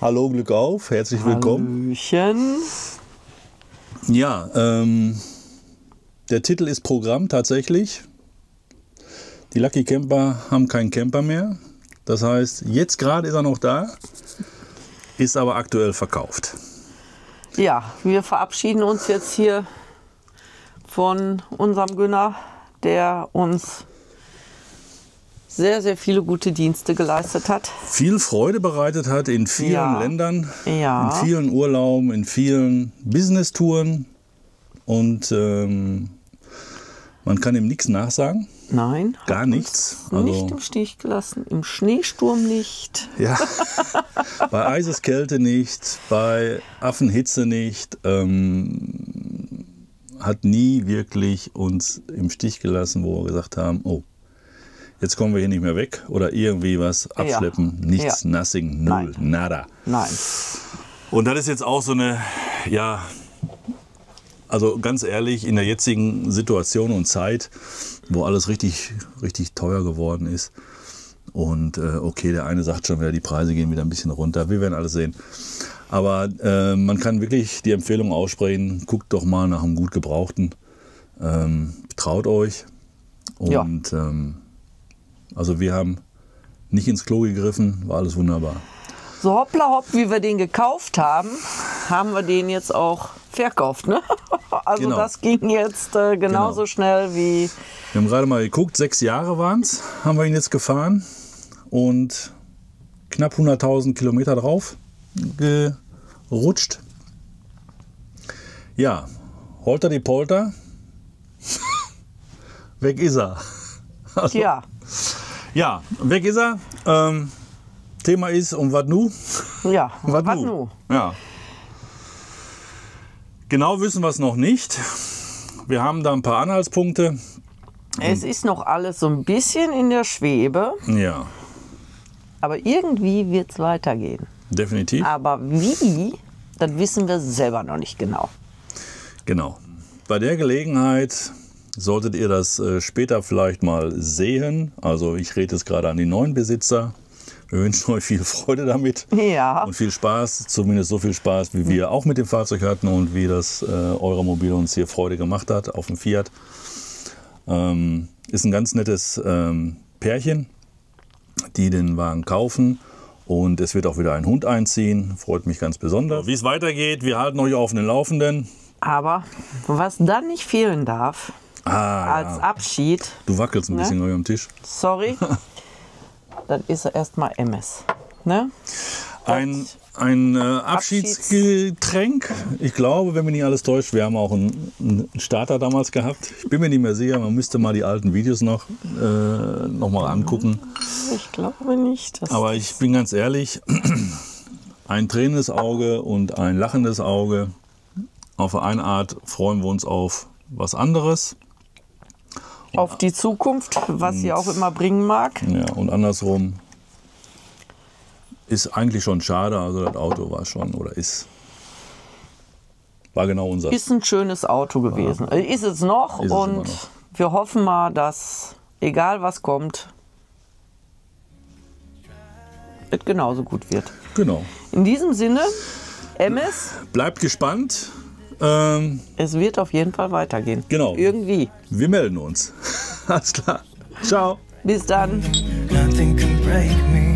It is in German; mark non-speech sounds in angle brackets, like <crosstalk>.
Hallo, Glück auf, herzlich willkommen. Hallöchen. Ja, ähm, der Titel ist Programm tatsächlich. Die Lucky Camper haben keinen Camper mehr. Das heißt, jetzt gerade ist er noch da, ist aber aktuell verkauft. Ja, wir verabschieden uns jetzt hier von unserem Günner, der uns sehr, sehr viele gute Dienste geleistet hat. Viel Freude bereitet hat in vielen Ja. Ländern, Ja. in vielen Urlauben, in vielen Business-Touren. Und ähm, man kann ihm nichts nachsagen. Nein. Gar nichts. Also- Nicht im Stich gelassen, im Schneesturm nicht. <laughs> Ja. bei Eiseskälte nicht, bei Affenhitze nicht. Ähm, hat nie wirklich uns im Stich gelassen, wo wir gesagt haben, oh, jetzt kommen wir hier nicht mehr weg oder irgendwie was abschleppen. Nichts, Ja. nothing, null, Nein. nada. Nein. Und das ist jetzt auch so eine, ja, also ganz ehrlich, in der jetzigen Situation und Zeit, wo alles richtig, richtig teuer geworden ist. Und äh, okay, der eine sagt schon wieder, die Preise gehen wieder ein bisschen runter. Wir werden alles sehen. Aber äh, man kann wirklich die Empfehlung aussprechen, guckt doch mal nach einem gut gebrauchten. Ähm, traut euch. Ja. Und ähm, also wir haben nicht ins Klo gegriffen, war alles wunderbar. So hoppla hopp, wie wir den gekauft haben, haben wir den jetzt auch verkauft. Ne? <laughs> Also Genau. das ging jetzt äh, genauso Genau. schnell wie Wir haben gerade mal geguckt, sechs Jahre waren es, haben wir ihn jetzt gefahren und knapp 100.000 Kilometer drauf gerutscht. Ja, holter die Polter, <laughs> weg ist er. <laughs> Also, ja. Ja, weg ist er. Ähm, Thema ist, um was nu? Ja, <laughs> Was was nu? nu? Ja. Genau wissen wir es noch nicht. Wir haben da ein paar Anhaltspunkte. Es ist noch alles so ein bisschen in der Schwebe, Ja, aber irgendwie wird es weitergehen. definitiv. Aber wie, das wissen wir selber noch nicht genau. Genau. Bei der Gelegenheit solltet ihr das äh, später vielleicht mal sehen. Also ich rede jetzt gerade an die neuen Besitzer. Wir wünschen euch viel Freude damit Ja, und viel Spaß, zumindest so viel Spaß, wie wir auch mit dem Fahrzeug hatten und wie das äh, Euromobil uns hier Freude gemacht hat auf dem Fiat. Ähm, ist ein ganz nettes ähm, Pärchen, die den Wagen kaufen. Und es wird auch wieder ein Hund einziehen. Freut mich ganz besonders. Wie es weitergeht, wir halten euch auf den Laufenden. aber was dann nicht fehlen darf, Ah, als ja. Abschied, Du wackelst ein Ne? bisschen am Tisch. sorry, <laughs> das ist erstmal MS. Ne? Ein, ein äh, Abschiedsgetränk. Ich glaube, wenn mich nicht alles täuscht, wir haben auch einen, einen Starter damals gehabt. Ich bin mir nicht mehr sicher, man müsste mal die alten Videos noch, äh, noch mal angucken. Ich glaube nicht. Aber ich bin ganz ehrlich, <clears throat> ein tränendes Auge und ein lachendes Auge. Auf eine Art freuen wir uns auf was anderes. Auf die Zukunft, was sie auch immer bringen mag. Ja, und andersrum ist eigentlich schon schade. Also das Auto war schon oder ist. War genau unser. Ist ein schönes Auto gewesen. Äh, Ist es noch Ist es und noch. wir hoffen mal, dass egal was kommt, es genauso gut wird. Genau. In diesem Sinne, MS, Bleibt gespannt. Ähm, es wird auf jeden Fall weitergehen. Genau. Irgendwie. wir melden uns. <laughs> Alles klar. Ciao. Bis dann. Nothing can break me.